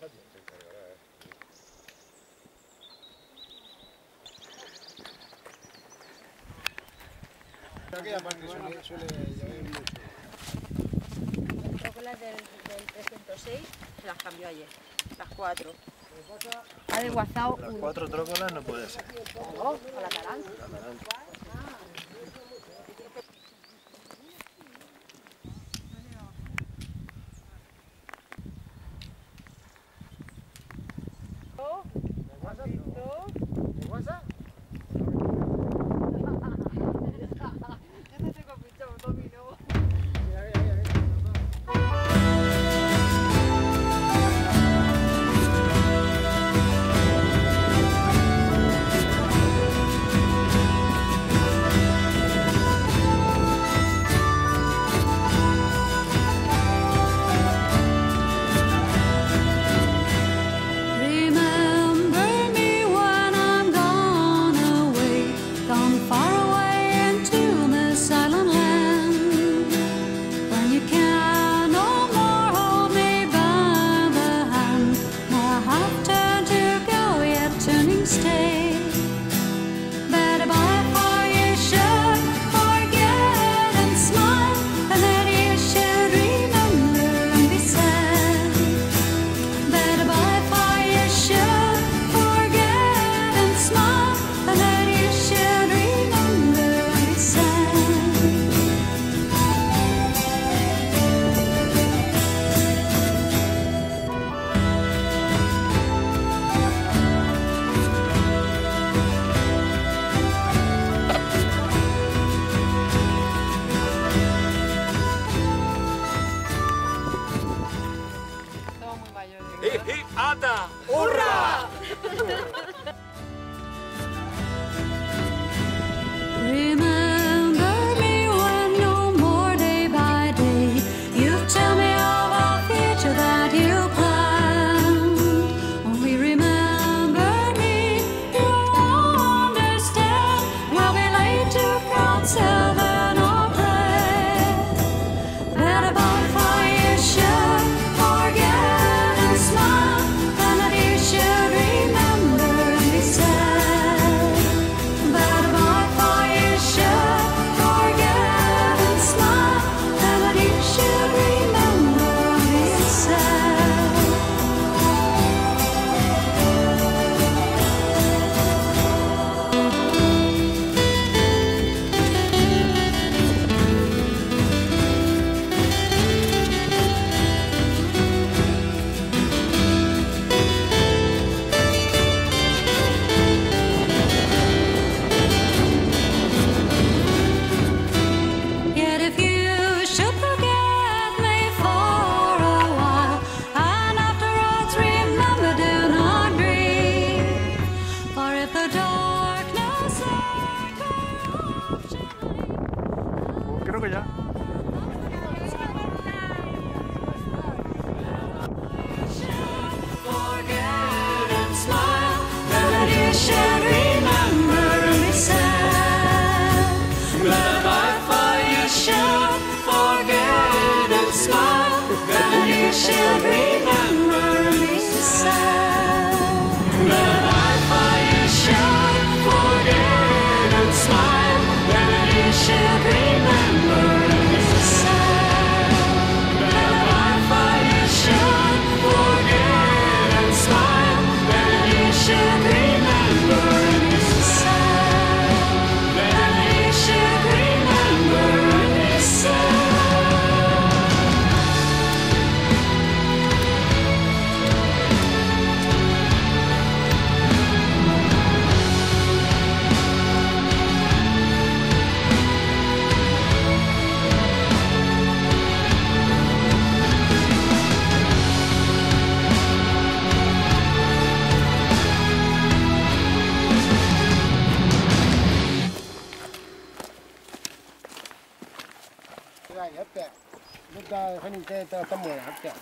Las del, 306 se las cambió ayer, las cuatro. Ha desguazado Las cuatro trócolas no puede ser. 不行 ta hani ta ta mồi hạt kìa.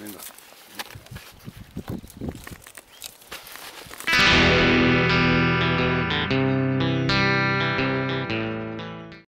Nên rồi.